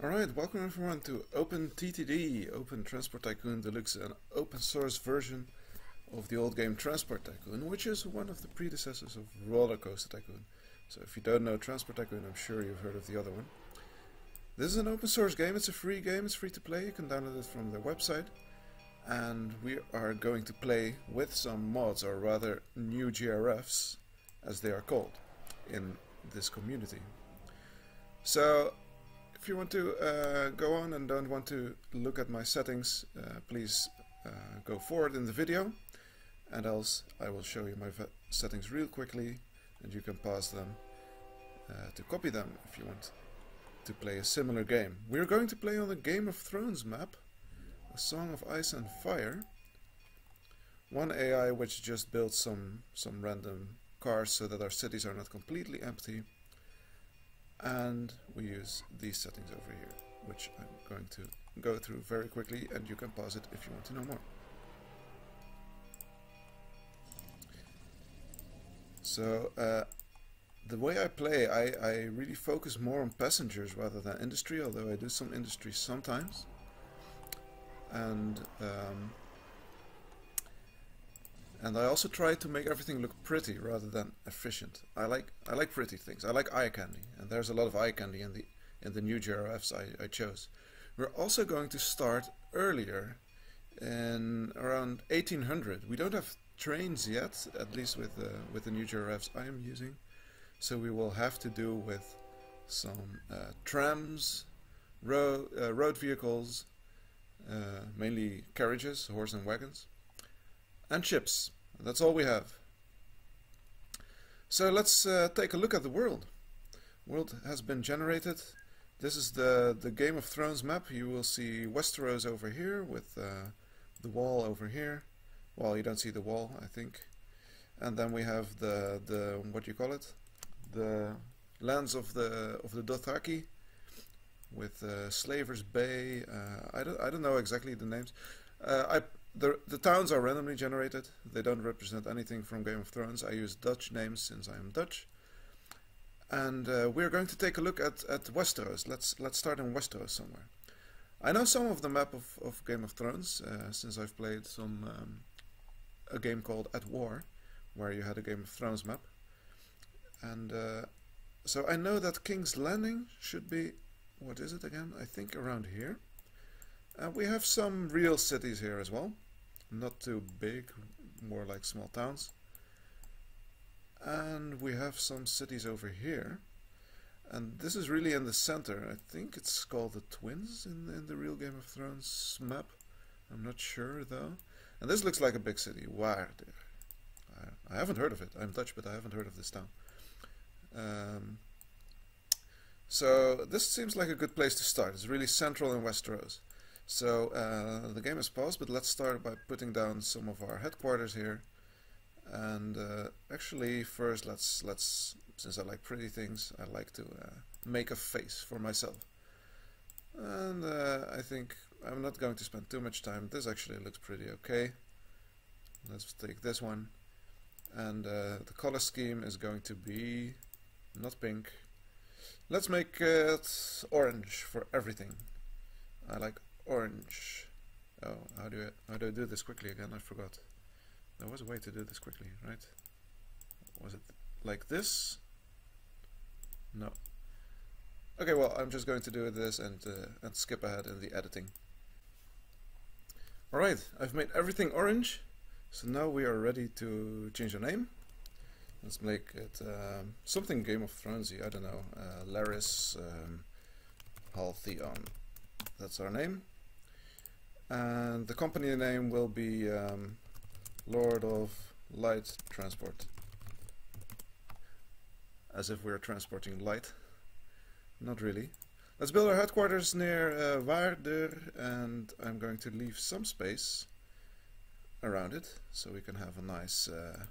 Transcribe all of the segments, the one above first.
Alright, welcome everyone to OpenTTD, Open Transport Tycoon Deluxe, an open source version of the old game Transport Tycoon, which is one of the predecessors of Roller Coaster Tycoon. So if you don't know Transport Tycoon, I'm sure you've heard of the other one. This is an open source game, it's a free game, it's free to play, you can download it from their website. And we are going to play with some mods, or rather NewGRFs, as they are called, in this community. So if you want to uh, go on and don't want to look at my settings, uh, please uh, go forward in the video and else I will show you my settings real quickly and you can pause them uh, to copy them if you want to play a similar game. We're going to play on the Game of Thrones map, A Song of Ice and Fire. One AI which just built some, some random cars so that our cities are not completely empty and we use these settings over here which I'm going to go through very quickly and you can pause it if you want to know more. So uh, the way I play, I, I really focus more on passengers rather than industry, although I do some industry sometimes. And um, and I also try to make everything look pretty rather than efficient. I like I like pretty things. I like eye candy, and there's a lot of eye candy in the in the NewGRFs I, I chose. We're also going to start earlier, in around 1800. We don't have trains yet, at least with the with the NewGRFs I am using, so we will have to do with some uh, trams, road uh, road vehicles, uh, mainly carriages, horse and wagons and chips. That's all we have. So let's uh, take a look at the world. World has been generated. This is the, the Game of Thrones map. You will see Westeros over here with uh, the wall over here. Well, you don't see the wall, I think. And then we have the, the what do you call it? The lands of the of the Dothraki with uh, Slaver's Bay. Uh, I don't I don't know exactly the names. Uh, I the, the towns are randomly generated. They don't represent anything from Game of Thrones. I use Dutch names since I am Dutch. And uh, we're going to take a look at, at Westeros. Let's, let's start in Westeros somewhere. I know some of the map of, of Game of Thrones, uh, since I've played some um, a game called At War, where you had a Game of Thrones map. And uh, so I know that King's Landing should be, what is it again? I think around here. Uh, we have some real cities here as well. Not too big, more like small towns. And we have some cities over here. And this is really in the center. I think it's called the Twins in, in the real Game of Thrones map. I'm not sure though. And this looks like a big city. Waarder. I, I haven't heard of it. I'm Dutch, but I haven't heard of this town. Um, so this seems like a good place to start. It's really central in Westeros. So uh, the game is paused, but let's start by putting down some of our headquarters here. And uh, actually, first let's let's since I like pretty things, I like to uh, make a face for myself. And uh, I think I'm not going to spend too much time. This actually looks pretty okay. Let's take this one, and uh, the color scheme is going to be not pink. Let's make it orange for everything. I like orange. Oh, how do I how do I do this quickly again? I forgot. There was a way to do this quickly, right? Was it like this? No. Okay, well, I'm just going to do this and uh, and skip ahead in the editing. Alright, I've made everything orange, so now we are ready to change the name. Let's make it um, something Game of Thronesy, I don't know, uh, Larys um, Halcyon. That's our name and the company name will be um, Lord of Light Transport. As if we're transporting light. Not really. Let's build our headquarters near uh, Waarder and I'm going to leave some space around it so we can have a nice uh,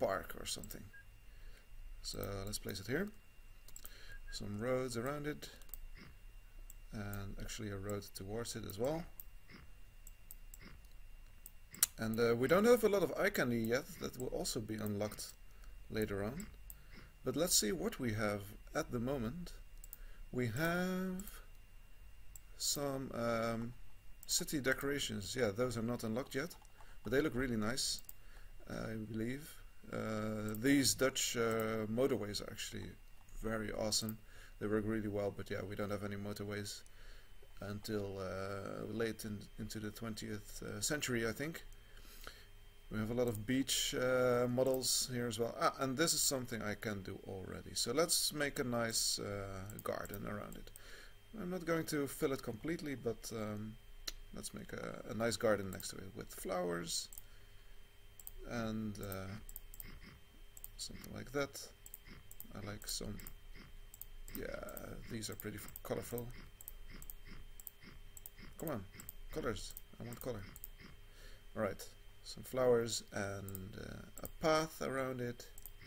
park or something. So let's place it here. Some roads around it and actually a road towards it as well and uh, we don't have a lot of candy yet, that will also be unlocked later on. But let's see what we have at the moment. We have some um, city decorations. Yeah, those are not unlocked yet, but they look really nice, I believe. Uh, these Dutch uh, motorways are actually very awesome. They work really well, but yeah, we don't have any motorways until uh, late in, into the 20th uh, century, I think. We have a lot of beach uh, models here as well. Ah, and this is something I can do already. So let's make a nice uh, garden around it. I'm not going to fill it completely, but um, let's make a, a, nice garden next to it with flowers and uh, something like that. I like some, yeah, these are pretty colorful. Come on, colors, I want color. Alright, some flowers and uh, a path around it,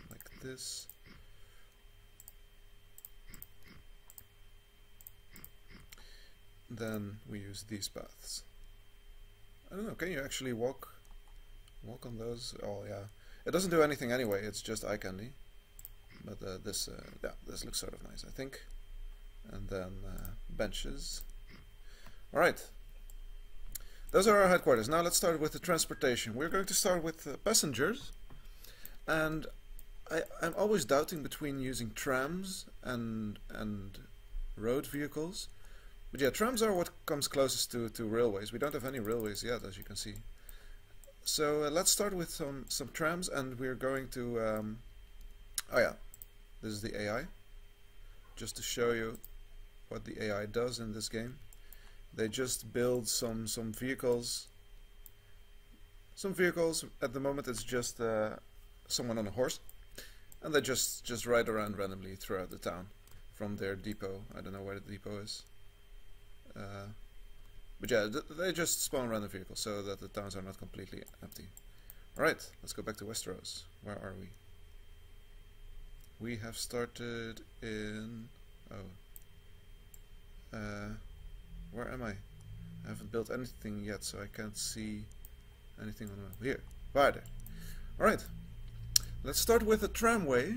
like this. Then we use these paths. I don't know, can you actually walk walk on those? Oh yeah. It doesn't do anything anyway, it's just eye candy. But uh, this, uh, yeah, this looks sort of nice, I think. And then uh, benches. Alright. Those are our headquarters. Now let's start with the transportation. We're going to start with uh, passengers. And I, I'm always doubting between using trams and, and road vehicles. But yeah, trams are what comes closest to, to railways. We don't have any railways yet, as you can see. So uh, let's start with some, some trams, and we're going to... Um, oh yeah, this is the AI. Just to show you what the AI does in this game. They just build some, some vehicles. Some vehicles, at the moment it's just uh, someone on a horse. And they just, just ride around randomly throughout the town from their depot. I don't know where the depot is. Uh, but yeah, th they just spawn random vehicles so that the towns are not completely empty. Alright, let's go back to Westeros. Where are we? We have started in... Oh. Uh, where am I? I haven't built anything yet, so I can't see anything on the map. Here, Waarder. Alright, let's start with the tramway.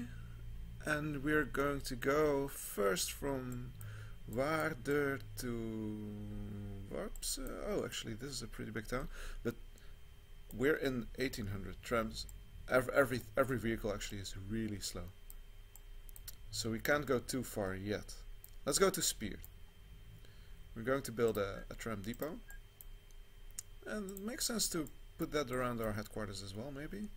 And we're going to go first from Waarder to Warps. Oh, actually, this is a pretty big town, but we're in 1800 trams. Every, every every vehicle actually is really slow, so we can't go too far yet. Let's go to Spier. We're going to build a, a tram depot, and it makes sense to put that around our headquarters as well, maybe.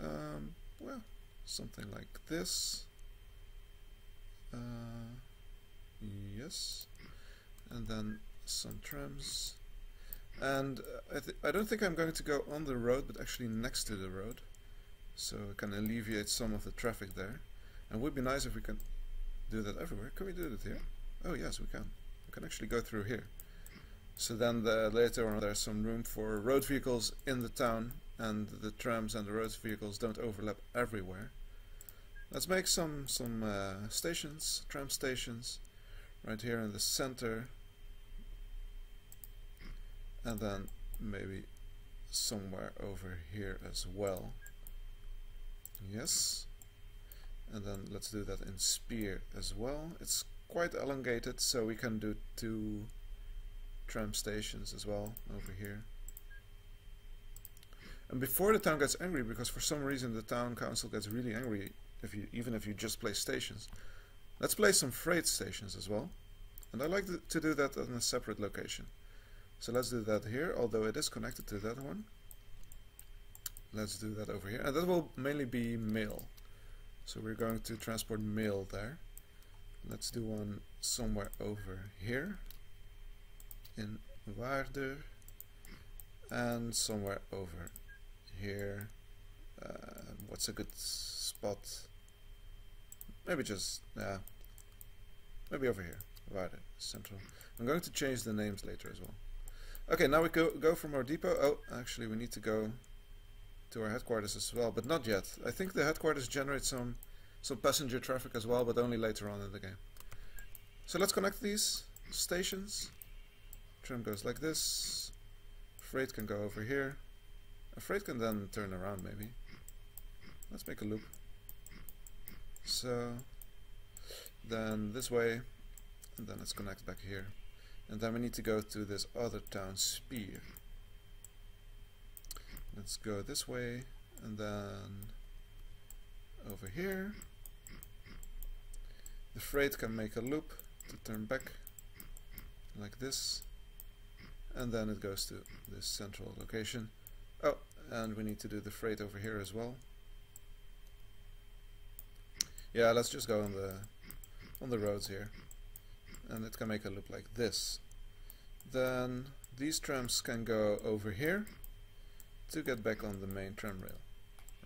Um, well, something like this. Uh, yes. And then some trams. And uh, I, I don't think I'm going to go on the road but actually next to the road. So it can alleviate some of the traffic there. And would be nice if we can do that everywhere. Can we do that here? Oh yes we can can actually go through here. So then the, later on there's some room for road vehicles in the town and the trams and the road vehicles don't overlap everywhere. Let's make some some uh, stations tram stations right here in the center. And then maybe somewhere over here as well. Yes. And then let's do that in Spier as well. It's quite elongated so we can do two tram stations as well over here and before the town gets angry because for some reason the town council gets really angry if you even if you just place stations Let's place some freight stations as well. And I like to do that on a separate location. So let's do that here, although it is connected to that one. Let's do that over here. And that will mainly be mail. So we're going to transport mail there. Let's do one somewhere over here in Waarder and somewhere over here. Uh, what's a good spot? Maybe just, yeah. Maybe over here. Right, central. I'm going to change the names later as well. Okay, now we go, go from our depot. Oh, actually we need to go to our headquarters as well, but not yet. I think the headquarters generate some, some passenger traffic as well, but only later on in the game. So let's connect these stations. Tram goes like this. Freight can go over here. A freight can then turn around maybe. Let's make a loop. So then this way, and then let's connect back here. and then we need to go to this other town, Spier. Let's go this way, and then over here. The freight can make a loop to turn back like this and then it goes to this central location. Oh, and we need to do the freight over here as well. Yeah, let's just go on the on the roads here. And it can make a loop like this. Then these trams can go over here to get back on the main tram rail.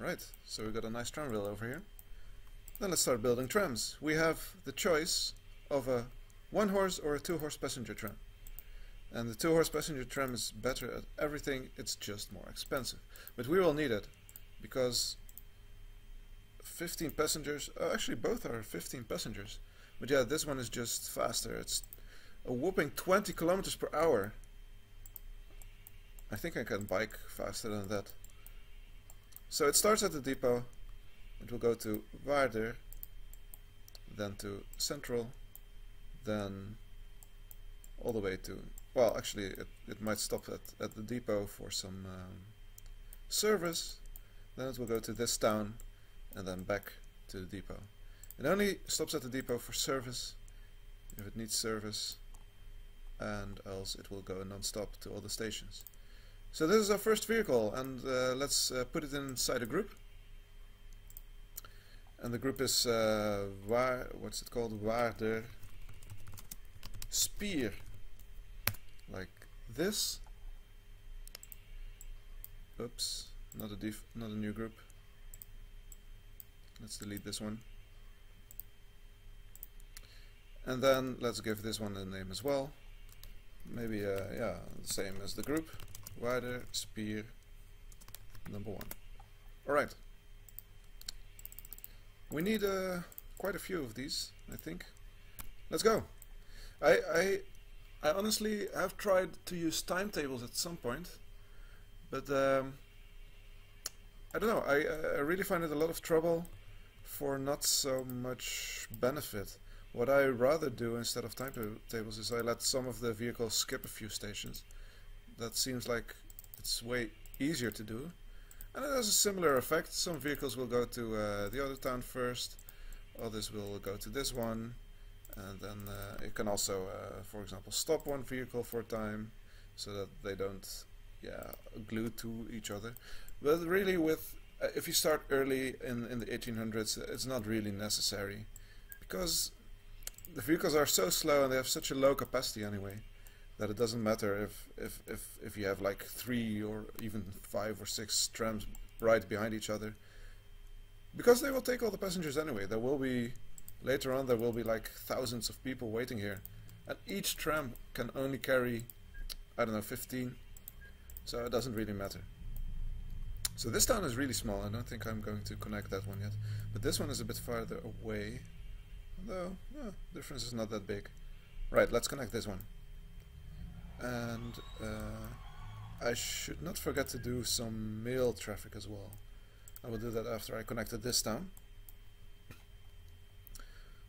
Right, so we got a nice tram rail over here. Then let's start building trams. We have the choice of a one horse or a two horse passenger tram. And the two horse passenger tram is better at everything, it's just more expensive. But we will need it because 15 passengers, oh, actually both are 15 passengers. But yeah, this one is just faster. It's a whooping 20 kilometers per hour. I think I can bike faster than that. So it starts at the depot, it will go to Waarder, then to Central, then all the way to, well actually it, it might stop at, at the depot for some um, service, then it will go to this town and then back to the depot. It only stops at the depot for service, if it needs service, and else it will go non-stop to all the stations. So this is our first vehicle and uh, let's uh, put it inside a group. And the group is uh, waar, what's it called? Waarder Spier. Like this. Oops, not a not a new group. Let's delete this one. And then let's give this one a name as well. Maybe uh, yeah, same as the group. Waarder Spier number one. Alright. We need uh, quite a few of these, I think. Let's go. I, I, I honestly have tried to use timetables at some point, but um, I don't know. I, I really find it a lot of trouble for not so much benefit. What I rather do instead of timetables is I let some of the vehicles skip a few stations. That seems like it's way easier to do. And it has a similar effect. Some vehicles will go to uh, the other town first, others will go to this one, and then uh, you can also, uh, for example, stop one vehicle for a time, so that they don't, yeah, glue to each other. But really, with uh, if you start early in in the 1800s, it's not really necessary, because the vehicles are so slow and they have such a low capacity anyway that it doesn't matter if, if, if, if you have like three or even five or six trams right behind each other. Because they will take all the passengers anyway. There will be, later on, there will be like thousands of people waiting here. And each tram can only carry, I don't know, 15. So it doesn't really matter. So this town is really small. I don't think I'm going to connect that one yet. But this one is a bit farther away. Though, yeah, difference is not that big. Right, let's connect this one and uh, I should not forget to do some mail traffic as well. I will do that after I connected this town.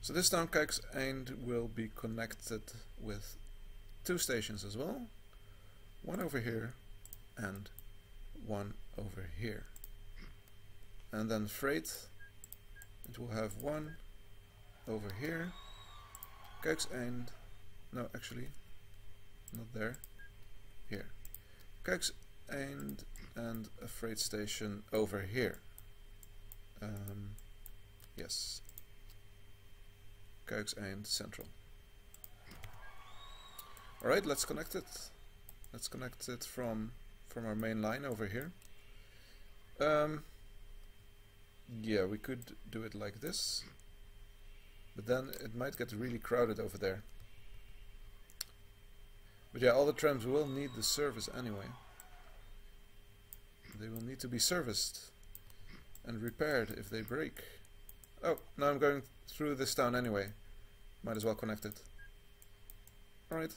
So this town Kijkseinde will be connected with two stations as well. One over here and one over here. And then freight, it will have one over here. Kijkseinde, no actually not there, here. Kijks and and a freight station over here. Um, yes. and Central. Alright, let's connect it. Let's connect it from from our main line over here. Um, yeah, we could do it like this. But then it might get really crowded over there. But yeah, all the trams will need the service anyway. They will need to be serviced and repaired if they break. Oh, now I'm going through this town anyway. Might as well connect it. Alright,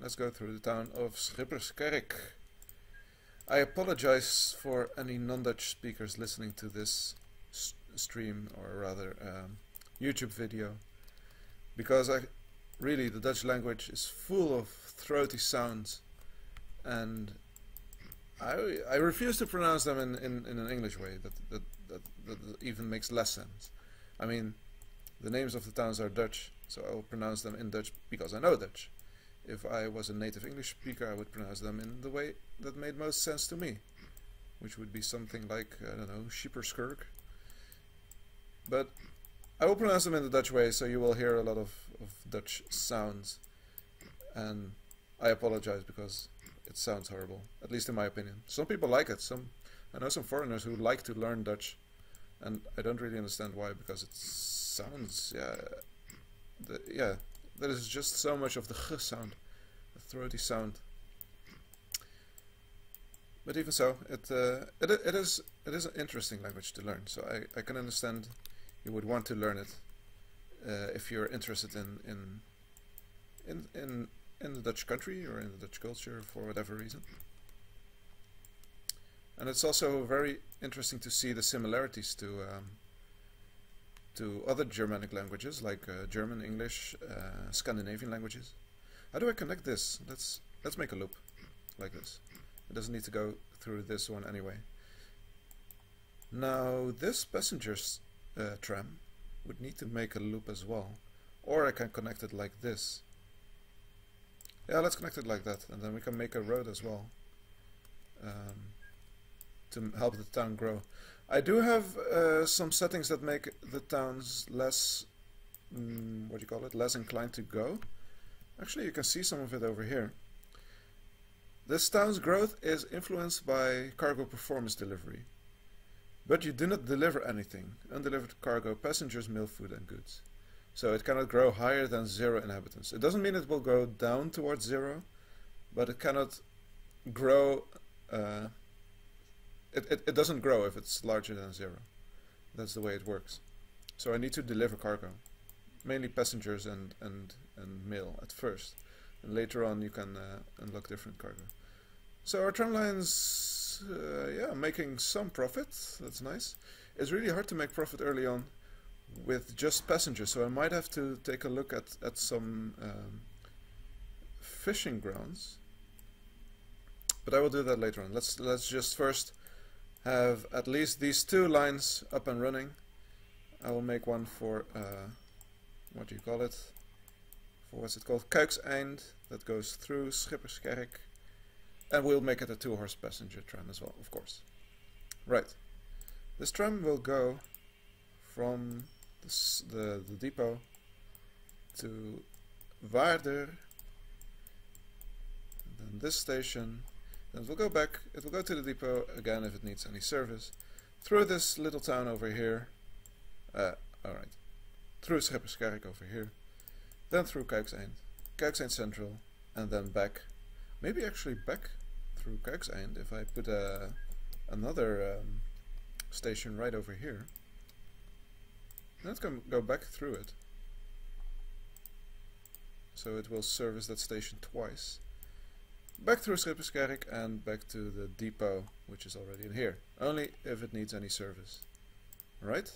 let's go through the town of Schipperskerk. I apologize for any non-Dutch speakers listening to this stream, or rather um, YouTube video, because I really the Dutch language is full of throaty sounds and I, I refuse to pronounce them in, in, in an English way that, that, that, that even makes less sense. I mean, the names of the towns are Dutch, so I will pronounce them in Dutch because I know Dutch. If I was a native English speaker, I would pronounce them in the way that made most sense to me, which would be something like, I don't know, Schieperskerk. But I will pronounce them in the Dutch way, so you will hear a lot of, of Dutch sounds. And I apologize because it sounds horrible, at least in my opinion. Some people like it. Some I know some foreigners who like to learn Dutch, and I don't really understand why because it sounds yeah, the, yeah. There is just so much of the g sound, the throaty sound. But even so, it uh, it it is it is an interesting language to learn. So I I can understand you would want to learn it uh, if you're interested in in in in in the Dutch country or in the Dutch culture for whatever reason. And it's also very interesting to see the similarities to um, to other Germanic languages like uh, German, English, uh, Scandinavian languages. How do I connect this? Let's let's make a loop like this. It doesn't need to go through this one anyway. Now this passenger's uh, tram would need to make a loop as well. Or I can connect it like this. Yeah, let's connect it like that, and then we can make a road as well um, to help the town grow. I do have uh, some settings that make the towns less, mm, what do you call it, less inclined to go. Actually, you can see some of it over here. This town's growth is influenced by cargo performance delivery. But you do not deliver anything. Undelivered cargo, passengers, mail, food and goods. So it cannot grow higher than zero inhabitants. It doesn't mean it will go down towards zero, but it cannot grow. Uh, it, it, it doesn't grow if it's larger than zero. That's the way it works. So I need to deliver cargo, mainly passengers and, and, and mail at first. And later on you can uh, unlock different cargo. So our tramline's uh, yeah, making some profit. That's nice. It's really hard to make profit early on with just passengers, so I might have to take a look at, at some um, fishing grounds. But I will do that later on. Let's let's just first have at least these two lines up and running. I will make one for uh, what do you call it? For what's it called? Kuikseind that goes through Schipperskerk. And we'll make it a two-horse passenger tram as well, of course. Right. This tram will go from the, the depot to Waarder, then this station, then it will go back, it will go to the depot again if it needs any service, through this little town over here, uh, alright, through Schipperskerk over here, then through Kuikseind, Kuikseind Central, and then back, maybe actually back through Kuikseind if I put a, uh, another um, station right over here. Let's go, go back through it. So it will service that station twice. Back through Schipperskerk and back to the depot, which is already in here. Only if it needs any service. Right?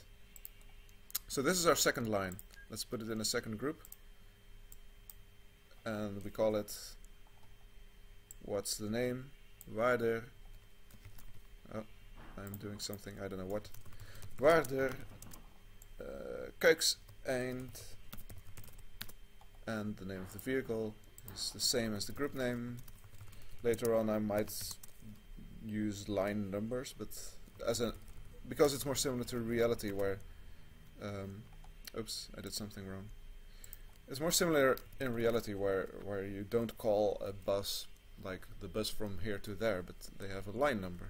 So this is our second line. Let's put it in a second group. And we call it... What's the name? Waarder. Oh, I'm doing something, I don't know what. Waarder uh, and and the name of the vehicle is the same as the group name. Later on I might use line numbers, but as a because it's more similar to reality where um, oops, I did something wrong. It's more similar in reality where where you don't call a bus like the bus from here to there, but they have a line number.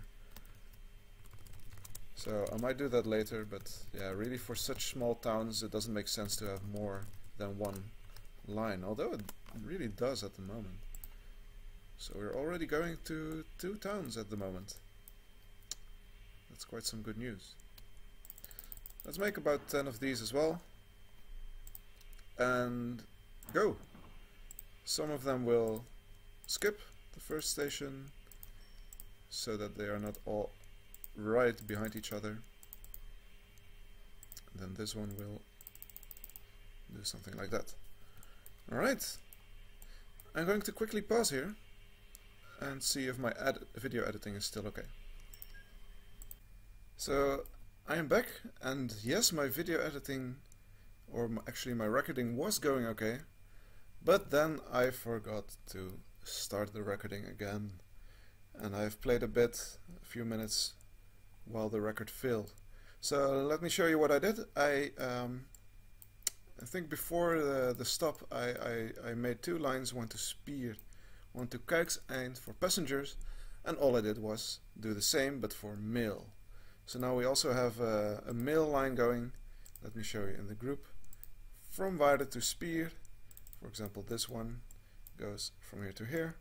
So I might do that later, but yeah, really for such small towns it doesn't make sense to have more than one line, although it really does at the moment. So we're already going to two towns at the moment. That's quite some good news. Let's make about 10 of these as well. And go! Some of them will skip the first station so that they are not all right behind each other. Then this one will do something like that. Alright. I'm going to quickly pause here and see if my video editing is still okay. So I am back and yes my video editing or actually my recording was going okay but then I forgot to start the recording again and I've played a bit, a few minutes while the record failed. So let me show you what I did. I um, I think before the, the stop I, I, I made two lines, one to Spier, one to Kijkseind for passengers and all I did was do the same but for mail. So now we also have a, a mail line going, let me show you in the group, from Waarde to Spier, for example this one goes from here to here,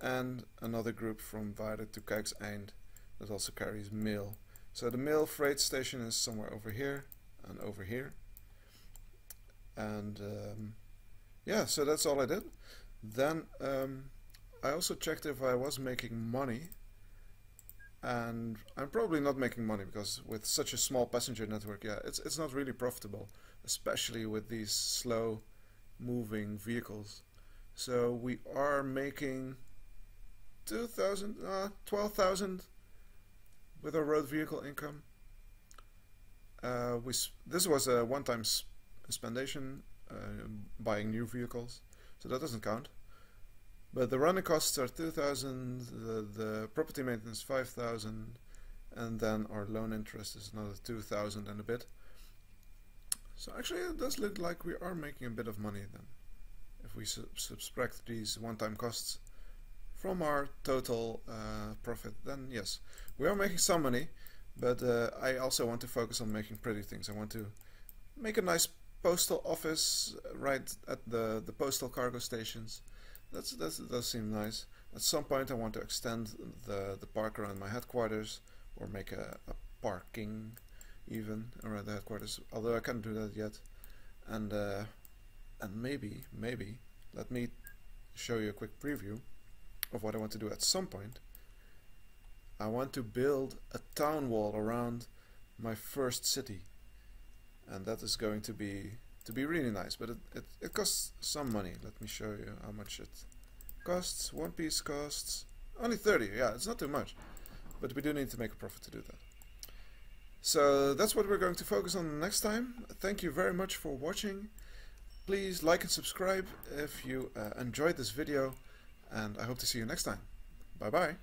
and another group from Waarde to Kijkseind that also carries mail. So the mail freight station is somewhere over here and over here. And um, yeah, so that's all I did. Then um, I also checked if I was making money. And I'm probably not making money because with such a small passenger network, yeah, it's it's not really profitable, especially with these slow moving vehicles. So we are making 2,000, uh, 12,000 with our road vehicle income. Uh, we this was a one-time spendation, uh, buying new vehicles, so that doesn't count. But the running costs are 2,000, the, the property maintenance 5,000, and then our loan interest is another 2,000 and a bit. So actually it does look like we are making a bit of money then, we su subtract these one-time costs from our total uh, profit, then yes, we are making some money, but uh, I also want to focus on making pretty things. I want to make a nice postal office right at the, the postal cargo stations. That's, that's, that does seem nice. At some point I want to extend the, the park around my headquarters or make a, a parking even around the headquarters, although I can't do that yet. And, uh, and maybe, maybe, let me show you a quick preview of what I want to do at some point. I want to build a town wall around my first city and that is going to be to be really nice but it, it, it costs some money. Let me show you how much it costs. One piece costs only 30 yeah it's not too much but we do need to make a profit to do that. So that's what we're going to focus on next time. Thank you very much for watching please like and subscribe if you uh, enjoyed this video and I hope to see you next time. Bye bye.